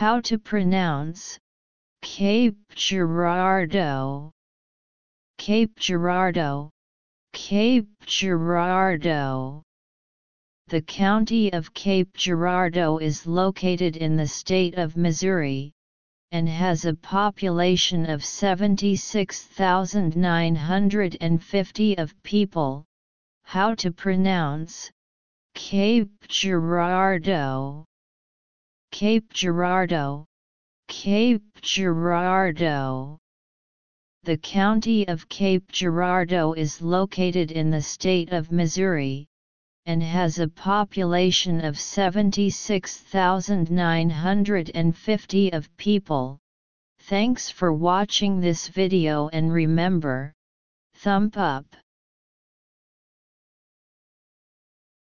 How to pronounce Cape Girardeau. Cape Girardeau. Cape Girardeau. The county of Cape Girardeau is located in the state of Missouri, and has a population of 76,950 of people. How to pronounce Cape Girardeau Cape Girardeau Cape Girardeau The county of Cape Girardeau is located in the state of Missouri, and has a population of 76,950 of people. Thanks for watching this video and remember, thumb up.